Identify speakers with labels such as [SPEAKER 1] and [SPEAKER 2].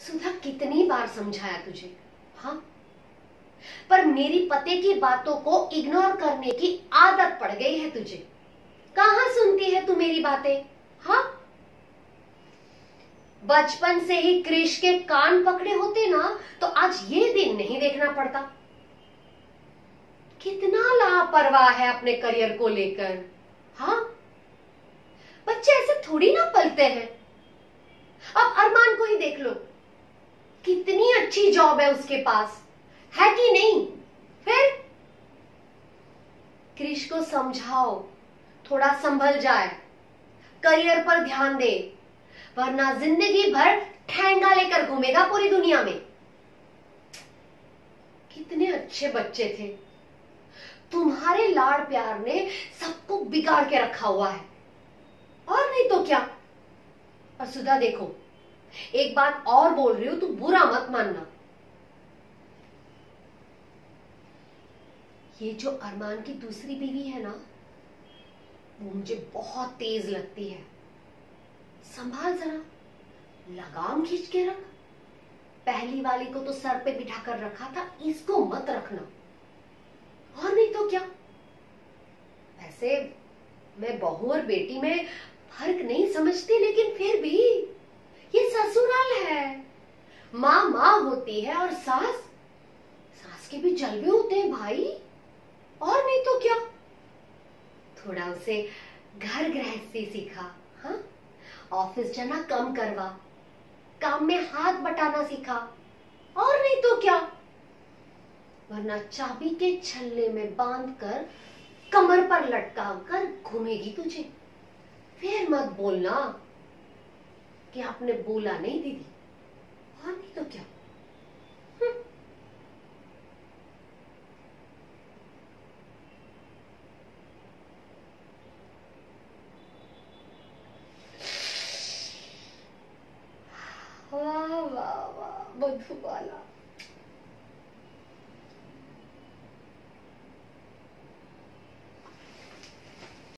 [SPEAKER 1] सुधा, कितनी बार समझाया तुझे? हाँ? पर मेरी पते की बातों को इग्नोर करने की आदत पड़ गई है तुझे। कहाँ सुनती है तू मेरी बातें? हाँ? बचपन से ही क्रिश के कान पकड़े होते ना तो आज ये दिन नहीं देखना पड़ता। कितना लापरवाह है अपने करियर को लेकर। हाँ? बच्चे ऐसे थोड़ी ना पलते हैं। अब कितनी अच्छी जॉब है उसके पास। है कि नहीं? फिर? क्रिश को समझाओ, थोड़ा संभल जाए। करियर पर ध्यान दे, वरना ज़िंदगी भर ठहंगा लेकर घूमेगा पूरी दुनिया में। कितने अच्छे बच्चे थे। तुम्हारे लाड़ प्यार ने सबको बिगाड़ के रखा हुआ है। और नहीं तो क्या? और सुधा देखो एक बात और बोल रही हूँ, तू बुरा मत मानना। ये जो अरमान की दूसरी बीवी है ना, वो मुझे बहुत तेज लगती है। संभाल जरा, लगाम खींच के रख। पहली वाली को तो सर पे बिठा कर रखा था, इसको मत रखना। और नहीं तो क्या? वैसे, मैं बहू और बेटी में फ़र्क नहीं समझती, लेकिन फिर भी ये ससुराल है। माँ माँ होती है और सास सास के भी जलवे होते हैं भाई। और नहीं तो क्या? थोड़ा उसे घर गृहस्थी सिखा हाँ? ऑफ़िस जाना कम करवा, काम में हाथ बटाना सीखा। और नहीं तो क्या? वरना चाबी के छल्ले में बाँध कर कमर पर लटका कर घूमेगी तुझे। फिर मत बोलना। कि आपने बोला नहीं दीदी। और नहीं तो क्या? वाह वाह वाह मधुबाला